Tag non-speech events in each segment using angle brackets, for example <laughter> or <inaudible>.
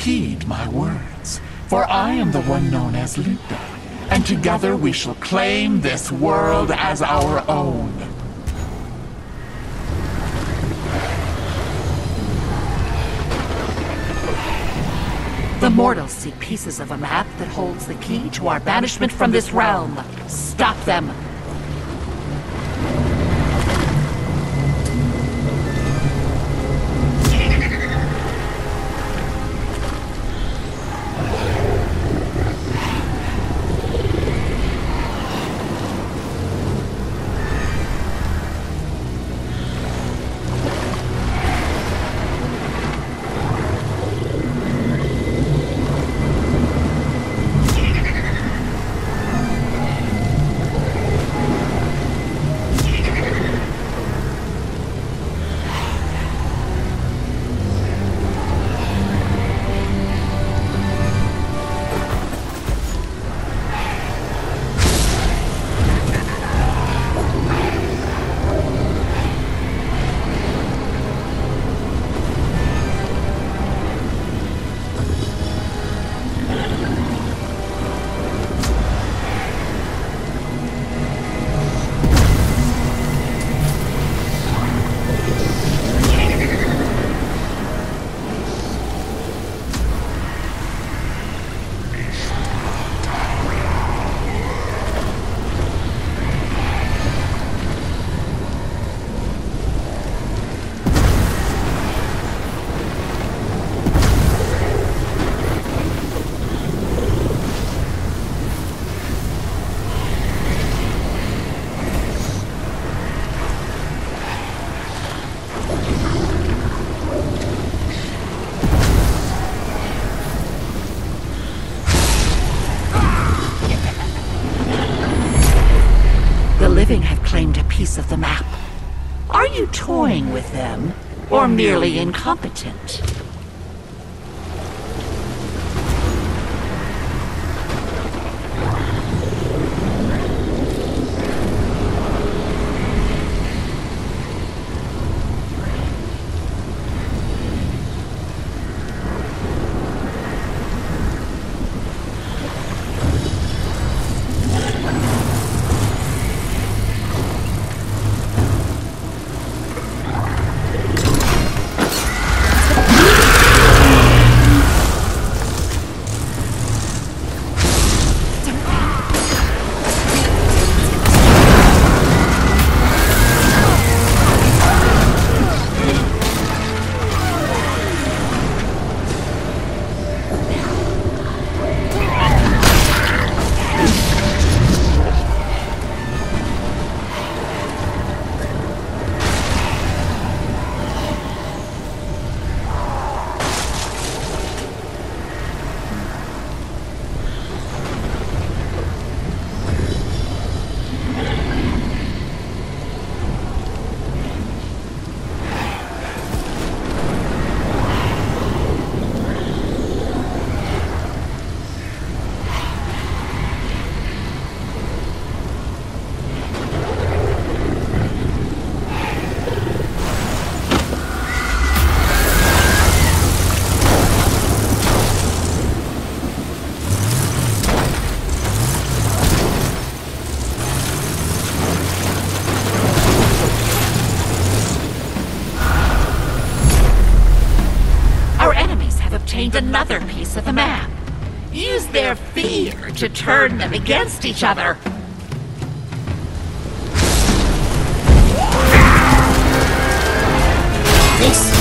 Heed my words, for I am the one known as Linda, and together we shall claim this world as our own. The mortals seek pieces of a map that holds the key to our banishment from this realm. Stop them! Piece of the map. Are you toying with them, or merely incompetent? obtained another piece of the map. Use their fear to turn them against each other. This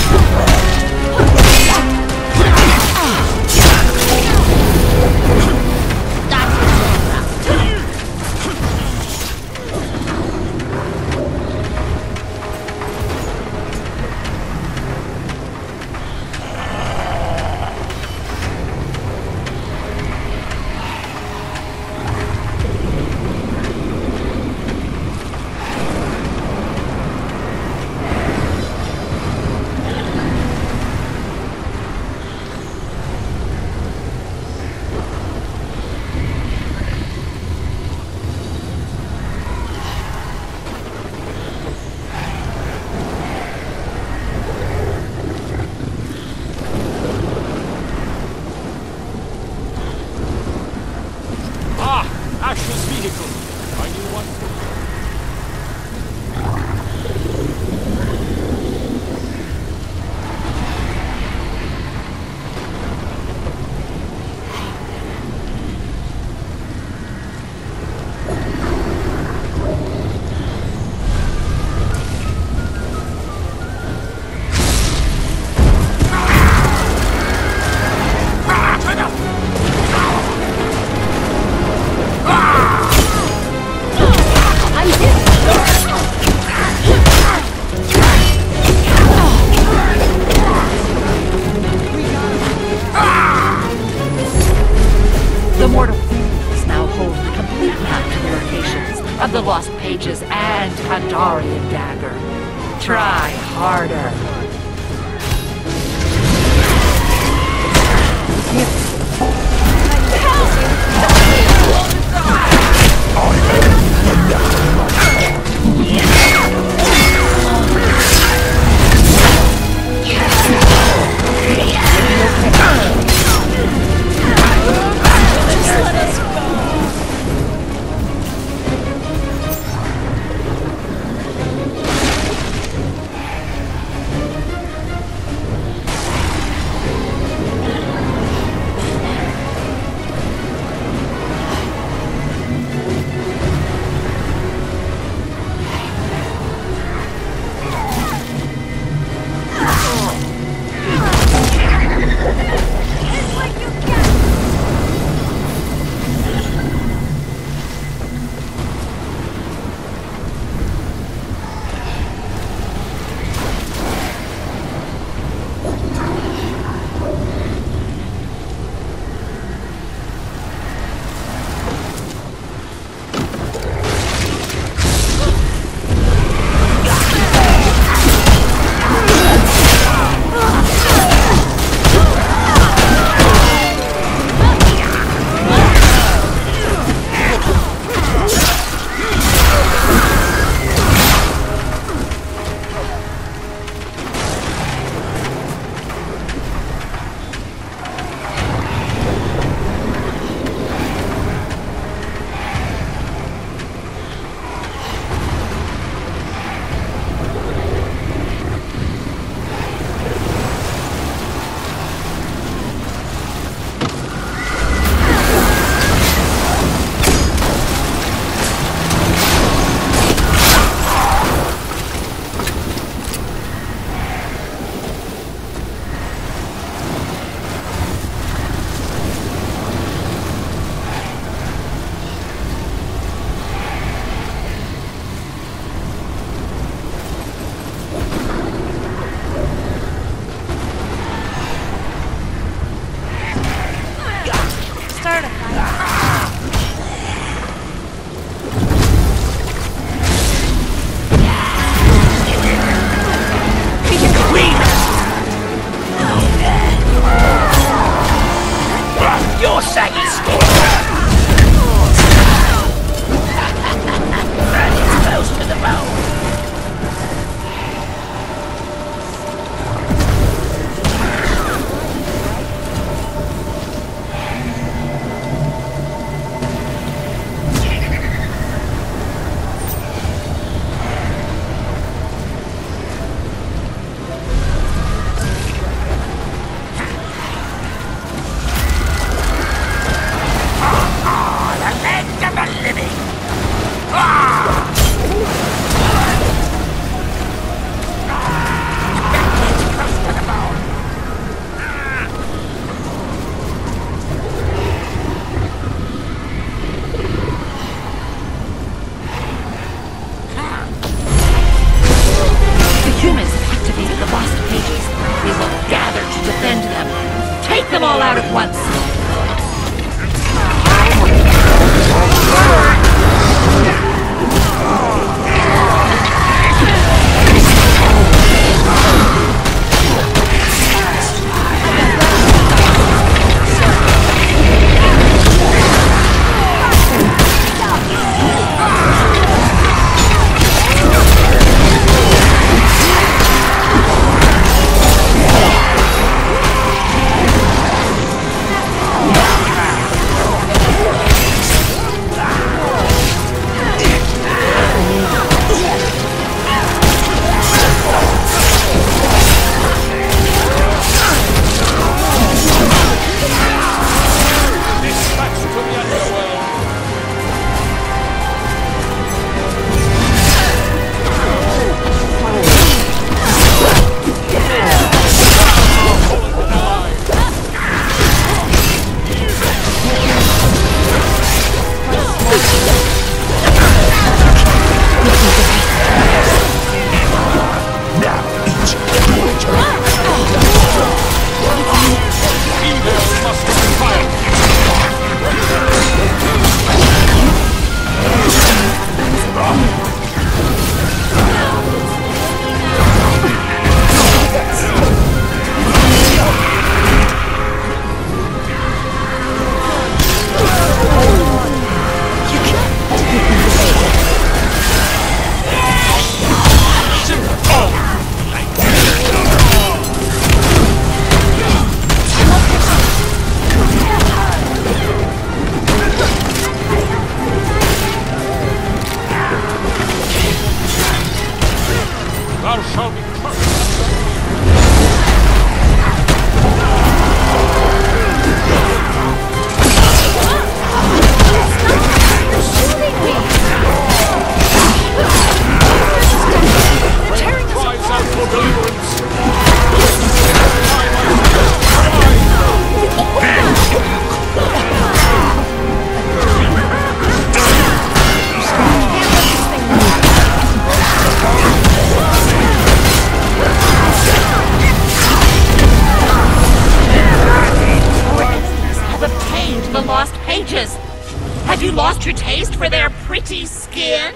Ouch! the lost pages. Have you lost your taste for their pretty skin?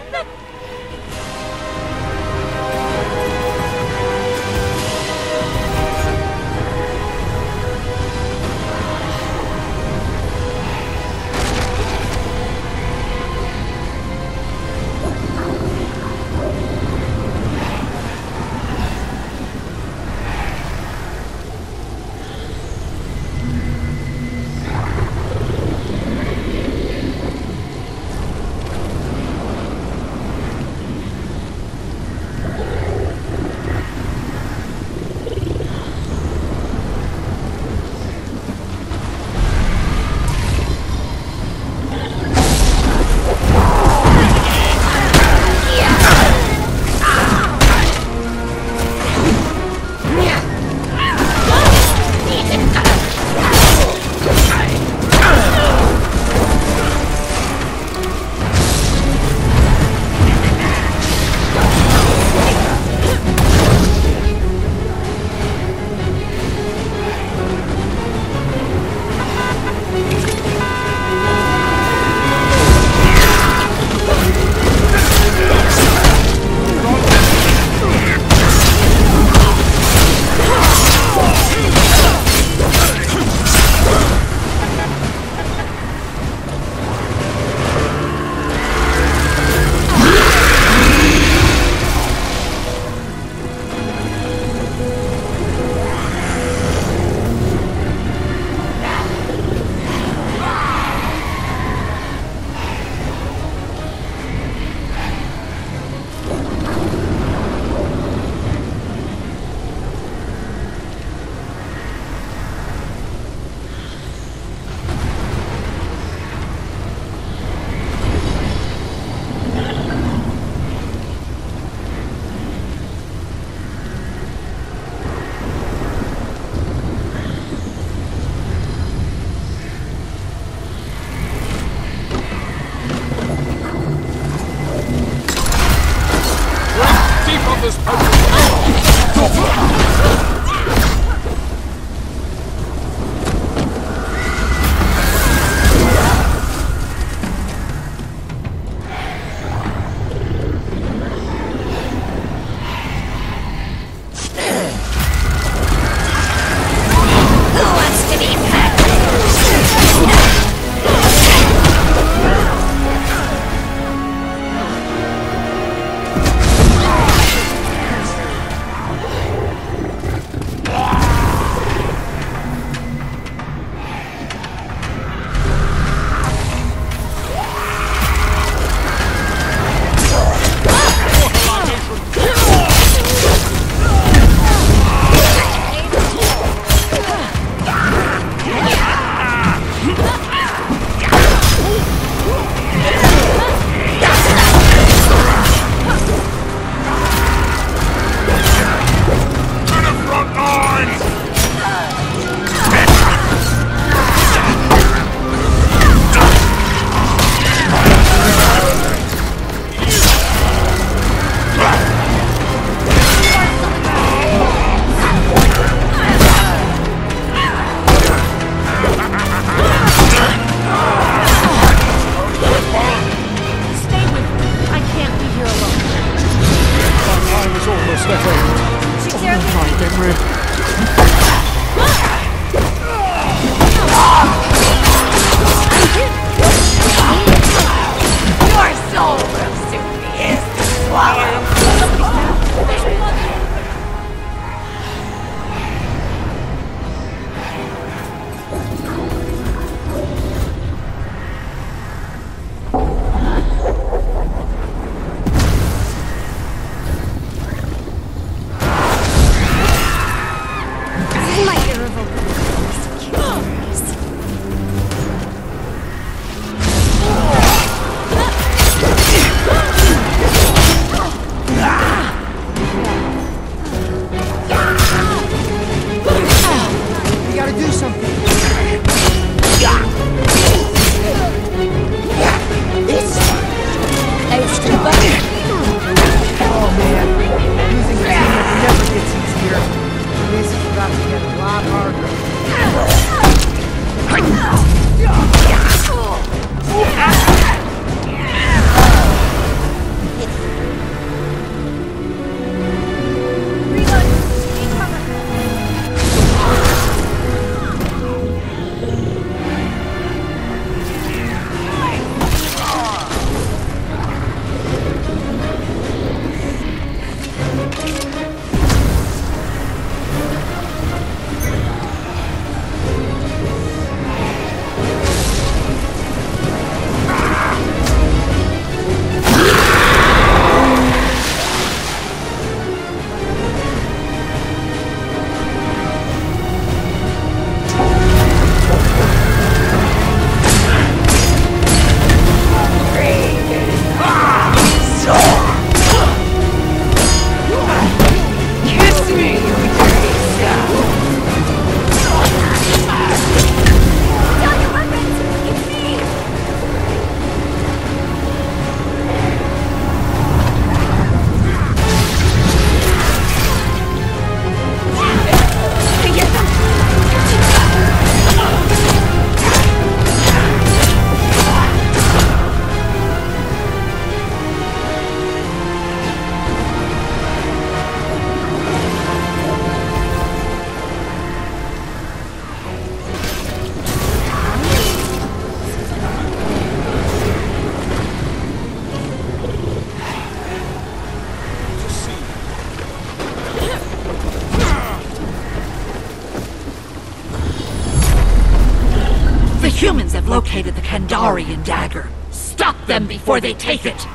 Humans have located the Kandarian dagger. Stop them before they take it!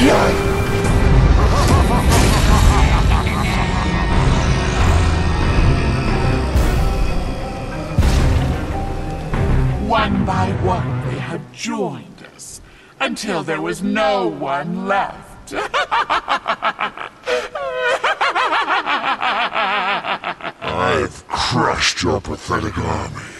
One by one they had joined us, until there was no one left. <laughs> I've crushed your pathetic army.